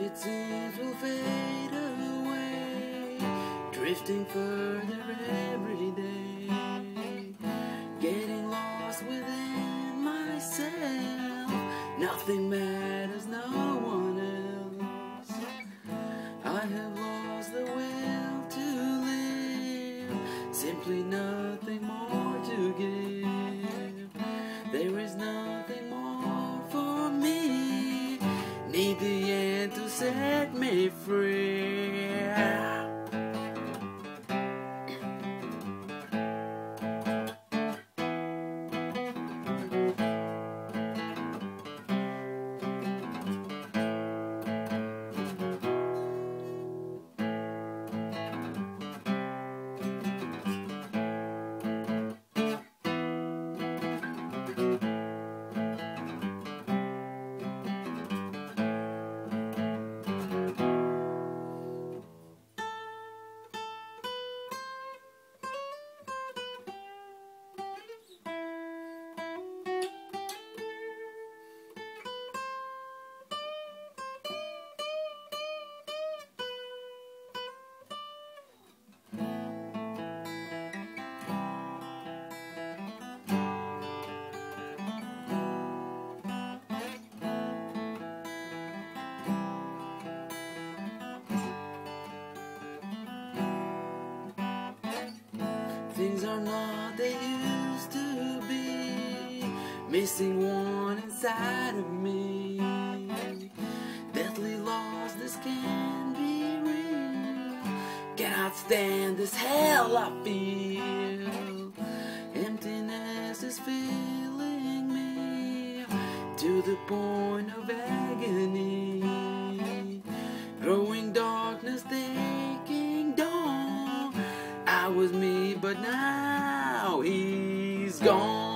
it seems will fade away, drifting further every day, getting lost within myself. Nothing matters, no one else. I have lost the will to live, simply nothing more to give. There is nothing more for me. Need the end to set me free. Things are not they used to be. Missing one inside of me. Deathly lost, this can be real. Cannot stand this hell I feel. Emptiness is filling me to the point of agony. Was me, but now he's gone.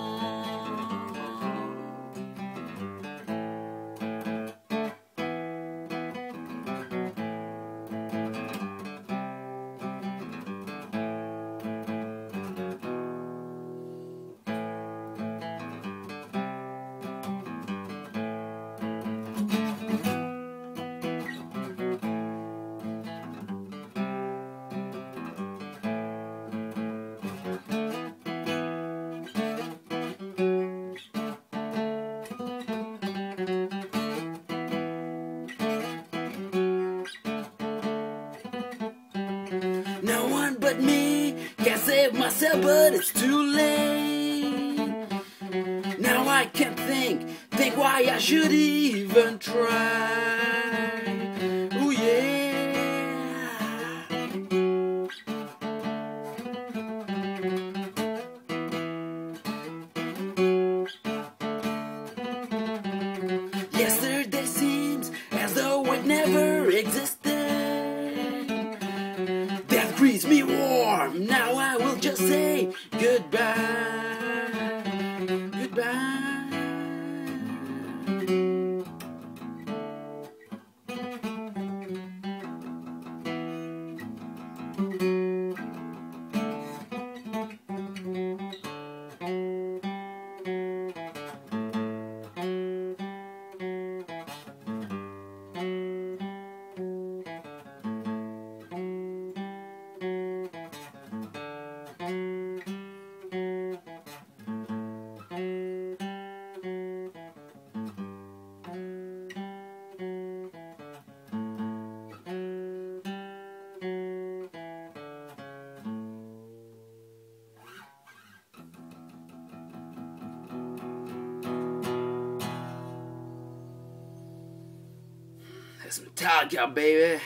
But me Can't save myself, but it's too late. Now I can't think, think why I should even try. Ooh, yeah. Yesterday seems as though it never existed. Metallica, baby.